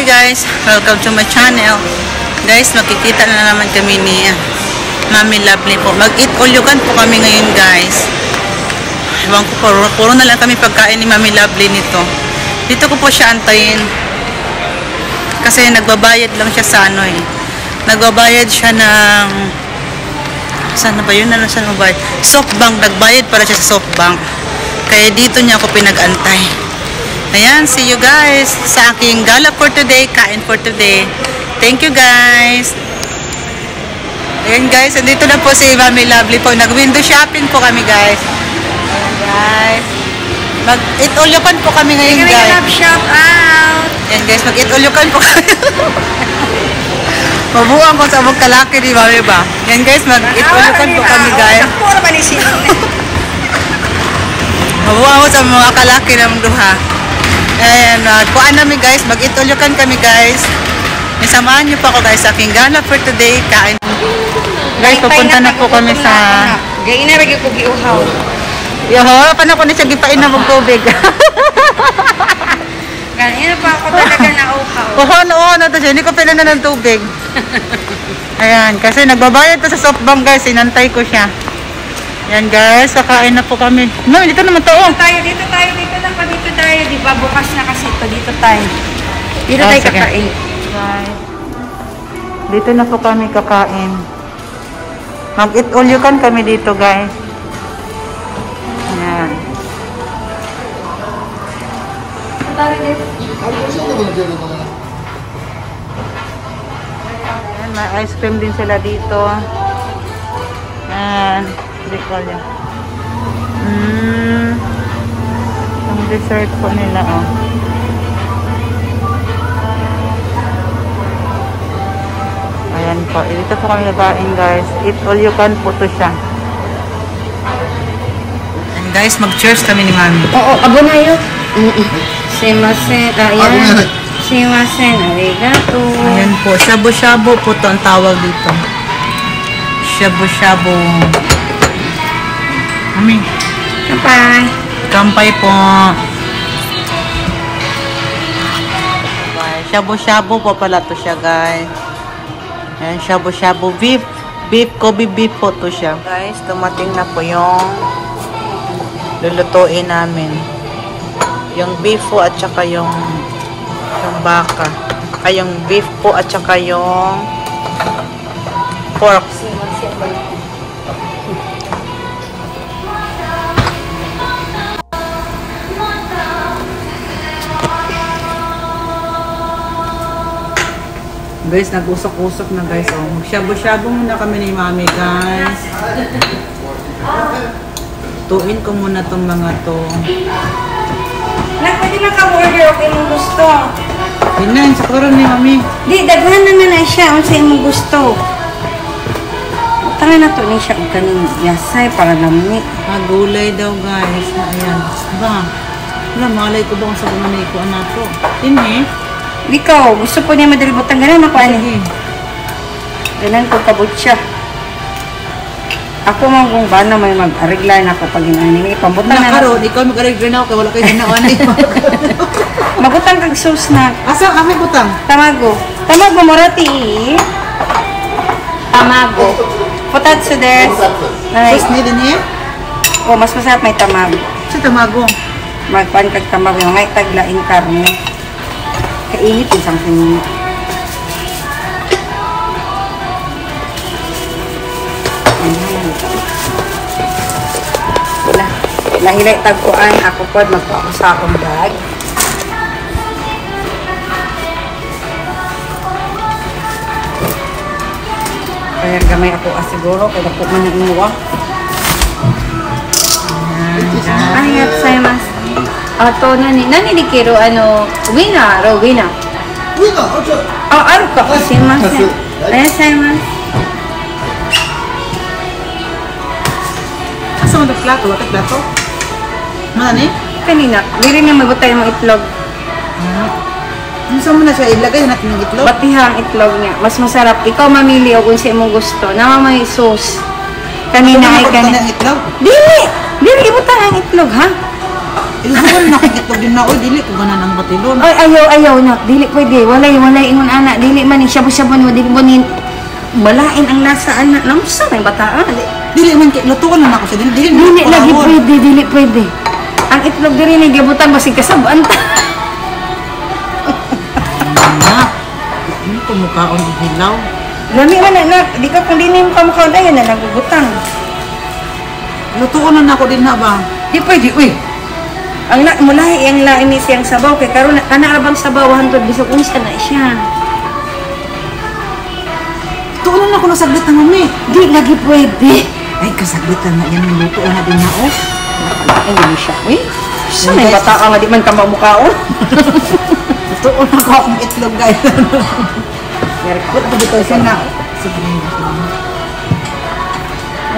Hi guys, welcome to my channel. Guys, makikita na naman kami ni Mami Lovely po. Mag-eat can po kami ngayon guys. Ewan ko, puro, puro na lang kami pagkain ni Mami Lovely nito. Dito ko po siya antayin. Kasi nagbabayad lang siya sa ano eh. Nagbabayad siya ng... Saan na ba yun? Ano saan mabayad? Softbank. Nagbayad para siya sa softbank. Kaya dito niya ako pinag-antay. Ayan, see you guys sa aking gala for today, kain for today. Thank you guys. Ayan guys, andito na po si Mami Lovely po. Nag-window shopping po kami guys. Ayan guys. Mag-eat all you can po kami ngayon guys. out! Ayan guys, mag-eat all you can po kami. Mabuang ko sa mga kalaki ni Mami ba? Ayan guys, mag-eat all you can po kami guys. Puro ba ni? Mabuha ko sa mga kalaki ng duha. And uh, kuhaan namin guys, can kami guys. Isamahan niyo pa ako guys sa aking gala for today. Kain. Guys, papunta na po kami sa... Gay na rin ko giuhaw. Yoho, paano ko na siya gipain na mong tubig? Ganina pa ako talaga na uhaw. Oo, no, no, to siya. Hindi ko pila na ng tubig. Ayan, kasi nagbabayad to sa softbank guys. Inantay ko siya. Ayan guys, kakain na po kami. No, dito naman to. Oh. Dito tayo, dito tayo, dito lang pa dito tayo. Di ba bukas na kasi ito, dito tayo. Dito Oh, tayo sige. kakain. Guys, dito na po kami kakain. Mag-eat all you can kami dito, guys. Ayan. Ayan, may ice cream din sila dito. Ayan. Hindi ko alam. Mm. Yung dessert po nila, oh. Ayan po. Dito po kami nakain guys. Eat all you can po to siya. And guys, mag-cheers kami ni Mami. Oo, abo na yun. Simasen, ayan. Simasen, arigato. Ayan po. Shabu-shabu po to ang tawag dito. Shabu-shabu. Mami, Kapay. Kampay po. Shabu-shabu po pala to siya guys. Ayan, shabu-shabu beef. Beef, Kobe beef po to siya. Guys, dumating na po yung lulutuin namin. Yung beef po at saka yung yung baka. Ay, yung beef po at saka yung pork. Guys, nag-usok-usok na guys. Oh. Magshabu-shabu muna kami ni mami guys. Tuin ko muna tong mga to. Na, pwede na ka-order okay mo gusto. Yun na, sakto rin ni mami. Di, daghan na na na siya. Kung sa'yo mo gusto. Tara na to ni siya kung kaning yasay para lamni. Ah, gulay daw guys. Ayan. Ba? Wala, malay ko ba kung sa kumanay ko na to. Ini. Ikaw, gusto po niya madalibutang ganan ako ano. Ganan ko kabut siya. Ako man kung ba na may mag-ariglan ako pag inani. May pambutan na Nakaroon, ikaw mag-arigre na ako kaya wala kayo ginawan eh. Magutang kag sauce na. Asa, kami butang. Tamago. Tamago morati. Tamago. Potatsu des. Sus, ni din eh. oh, mas masarap may tamago. Sa tamago. Magpan kag tamago. May taglaing karne. Kainit isang sinunod. Wala. Lahilay tagpuan ako pod magpa ako sa akong bag. Kaya gamay ako asiguro kaya dako man ang imuwa. Ayat saymas. Ato nani nani ni kiro ano wina ro wina. Wina, ocho. Oh, aru ka simasen. Ayat saymas. Asa mo plato? Wata plato? Mana ni? Kanina, diri nga mabutay mo itlog. Gusto mo na siya ilagay natin yung itlog? Batihang itlog niya. Mas masarap. Ikaw mamili o kung sa imong gusto. Nama may sauce. Kanina ay Ito kanina. ng itlog? Dili! Dili, ibutang ang itlog, ha? Ilhawan na kay itlog din na oy dili ko ganan ang batilon. Ay, ayaw, ayaw na. Dili pwede. Walay, walay ingon anak. Dili man shabu-shabu mo. Dili mo ni... Balain ang lasa anak. Lamsa na yung bataan. Di- Dili man kay lutuan na ako sa dili dili. Dili lagi pwede. Dili pwede. Ang itlog diri ni gabutan basig kasabaan ta. Na. Ano ko mukhaon hilaw? Lami man anak. Di ka kung dinin mo kamukha dayan na nagugutang. Lutuan na ako din na ba? Di pwede. Uy. Ang la, mulahi ang lain siyang sabaw kay karon na kana rabang sabaw hantod bisog unsa na siya. Tuon na ako na saglit na mami. Di lagi pwede. Ay kasaglit na yan ang lutuan na din na oh. Ay, hindi siya. Uy, siya may bata ka nga di man ka mamukhaon. Lutuan na ako akong itlog guys. Yarkot Ito dito siya na. Sige.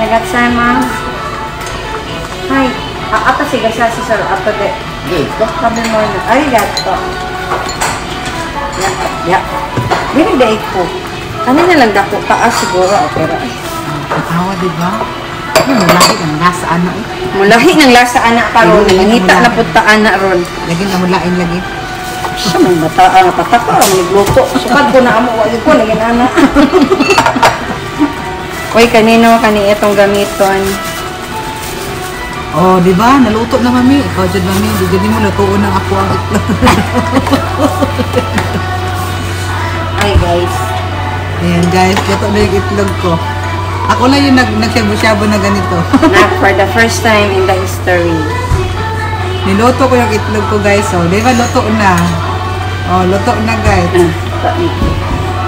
Nagatsama. Hi. Ah, ata siga siya si Sir Ato de. Dito. Sabi mo na. Ay, gato. Ya, ya. Dili de ko. Kanina lang dako taas siguro. ah, Pero Awa di ba? Ano lagi ang lasa ana eh. mulahi ng lasa anak karon. Ay, Nangita mulahi. na pud ta anak ron. Lagi na mulain lagi. Siya may bata ang pataka. Nagluto. Sukad ko na amo. Wali ko. Lagi na anak. Uy, kanino kani itong gamiton? Oh, di ba? Naluto na mami. Ikaw dyan mami. Di dyan mo lutuon ng ako ang itlog. Ay, guys. Ayan guys, luto na yung itlog ko. Ako lang yung nag nagsyabo-syabo na ganito. Not for the first time in the history. Niluto ko yung itlog ko guys. Oh, di ba luto na? Oh, luto na guys.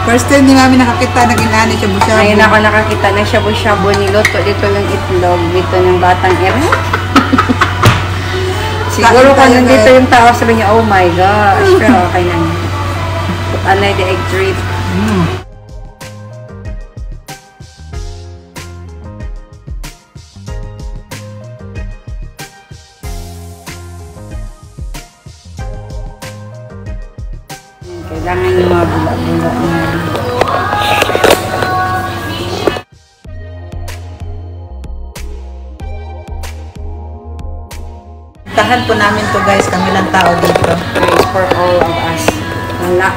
First time ni mami nakakita na ginani syabo-syabo. Ngayon ako nakakita ng shabu-shabu niluto dito yung itlog dito ng batang ere. Siguro kung nandito yung tao, sabi niya, oh my gosh, pero okay na niya. Anay the egg drip. Mm. Tahan po namin to guys, kami lang tao dito. Guys, for all of us. Wala.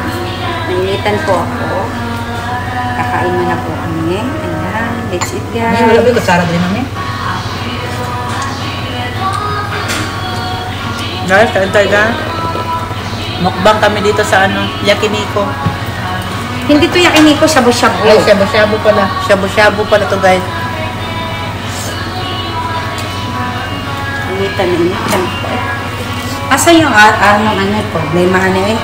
Nainitan po ako. Kakain mo na po kami. Ayan, let's eat Ay, wala guys. ba kutsara din mami? Guys, kain tayo guys. Mukbang kami dito sa ano, Yakiniko. Hindi to yakiniko, shabu-shabu. Ay, shabu-shabu pala. Shabu-shabu pala to guys. Initan na initan po. Asa yung ano problema ano eh?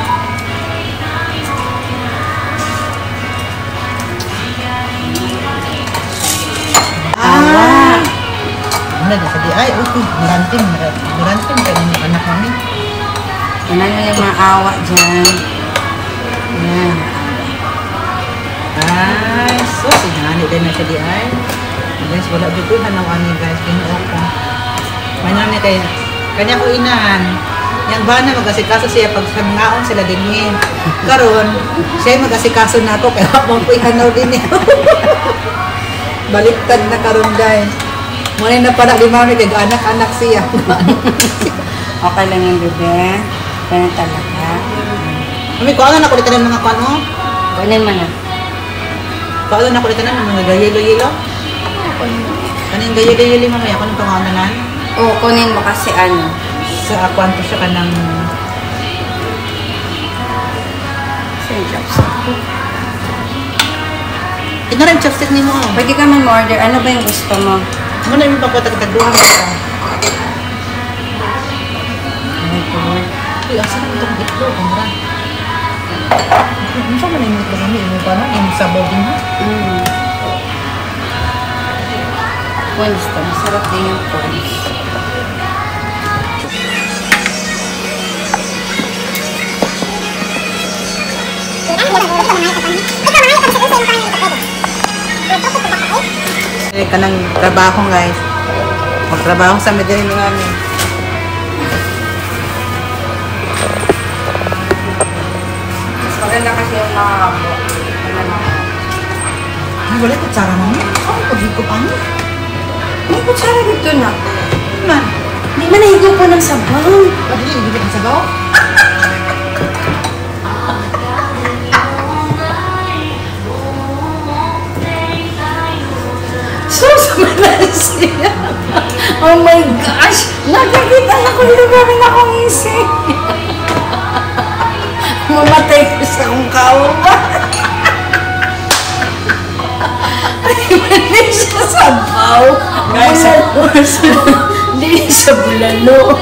Ah! Ano na sa di ay, okay, muranting, muranting kayo ng anak kami. Ano na yung maawa dyan? Yan. Ay, so, sinani din na siya di ay. Guys, wala dito hanaw ani guys, ginoo ko. Manyan ni kay kanya ko inahan. Yang bana magasikaso siya pag sangaon sila din ni. Karon, siya magasikaso na ako kaya mo ko ihanaw din niya. Baliktad na karon guys. Muna na para di mami kay anak-anak siya. Okay lang yung bebe. Ganun talaga. Mami, kuha na ako dito ng mga kano. Kunin mo na. Kuha na ako dito ng mga gayelo-yelo. Kaning gayelo-yelo mamaya ako nang Oo, kunin mo kasi ano. sa kwanto siya ka ng Sa yung chopstick. ito na rin chopstick ni mo Pwede ka man order. Ano ba yung gusto mo? mo na yung pagkatagtaguhan mo ka uy asa na itong itlog kumra ano sa man yung itlog kami imo pa na yung sabaw din ha Mm. Points to. Masarap din yung points. eh kanang trabaho guys magtrabaho sa medalin ni mami Mas maganda kasi yung nakakabo. Ano ay wala ko tsara mami ako pag-higop ang May kutsara dito na. man Hindi man nahigo po ng sabaw. Pwede yung bibig ng sabaw? So, sa Malaysia. oh my gosh! Nakikita na ko yung gawin akong isip. Mamatay ko sa kong kawa. Ay, mali siya sabaw. Guys, Hindi siya bulalo.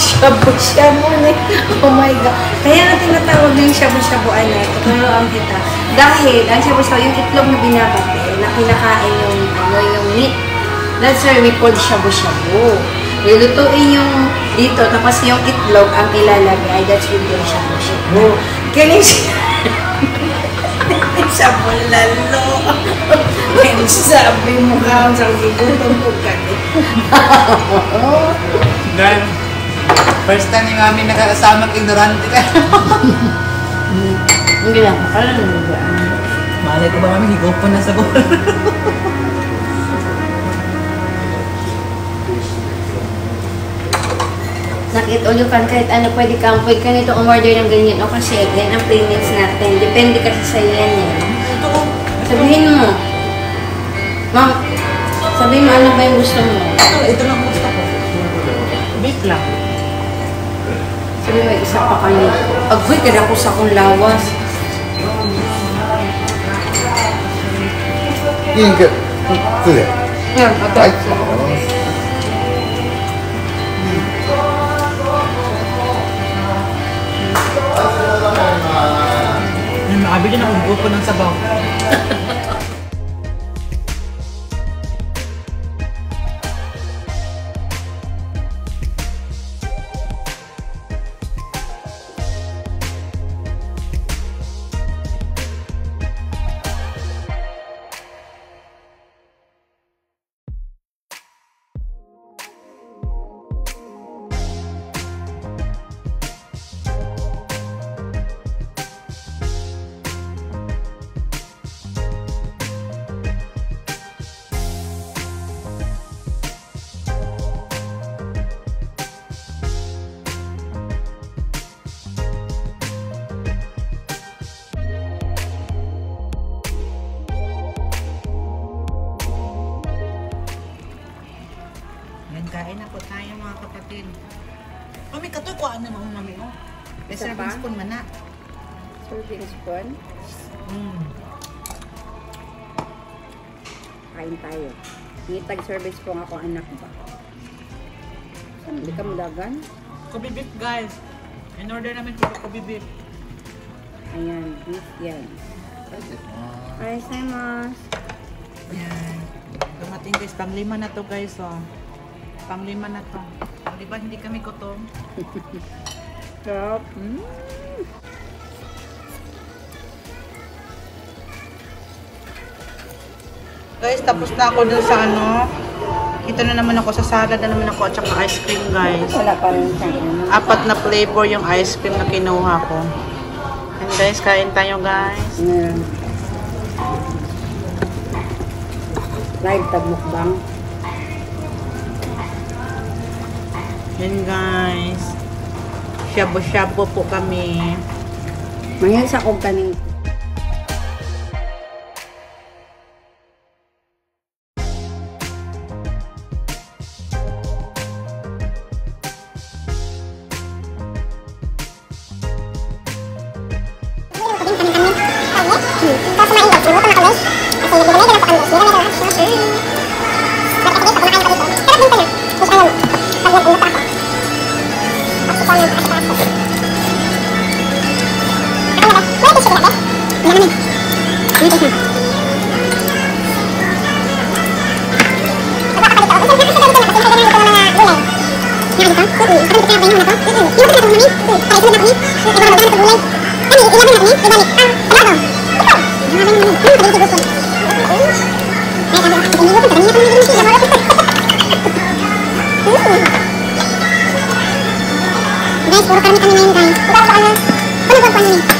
Shabu-shabu na. Oh my God. Kaya nga tinatawag na yung shabu-shabu ano, tuturuan kita. Dahil, ang shabu-shabu, yung itlog na binabate, na kinakain yung, ano, yung meat. That's why we call shabu-shabu. Lulutuin yung dito, tapos yung itlog ang ilalagay. That's with yung shabu-shabu. Kaya siya. Sa bulalo. Kaya sabi mo ka, sa gigutom ko ka. Girl, first time ni mami nakakasama ignorante ka. Hindi lang, akala mo ba? Malay ko ba mami, higopon na sa bowl. o you can kahit ano pwede kang pwede ka nito umorder ng ganyan o kasi ganyan ang plain natin. Depende kasi sa yan eh. yan. Oh. Sabihin mo, ma'am, sabihin mo ano ba yung gusto mo? Ito, ito lang gusto ko. Beef lang. Sabihin mo, isa pa kami. Agoy, kada ko sa akong lawas. Ingat. Ito yan. Yan, ito. May maabili na akong higopon ng sabaw. Isa serving pa? spoon man na. Serving spoon. Mm. Kain tayo. Ngitag service po nga akong anak ba? Saan? Hindi ka mulagan? Kobe beef, guys. In order namin po Kobe beef. Ayan, beef yan. Ayos na mas. Yan. Dumating guys, panglima na to guys, oh. Panglima na to. Di ba hindi kami gutom? Sarap. Mm. Guys, tapos na ako dun sa ano. Ito na naman ako sa salad na naman ako at saka ice cream guys. Wala pa rin ano. Apat na flavor yung ice cream na kinuha ko. And guys, kain tayo guys. Meron. Live tag mukbang. Yan guys. Shabu-shabu po kami. Mayan sa kong kaning guys, puro karami kami ngayon guys. Ito ako ano. Ano ba pa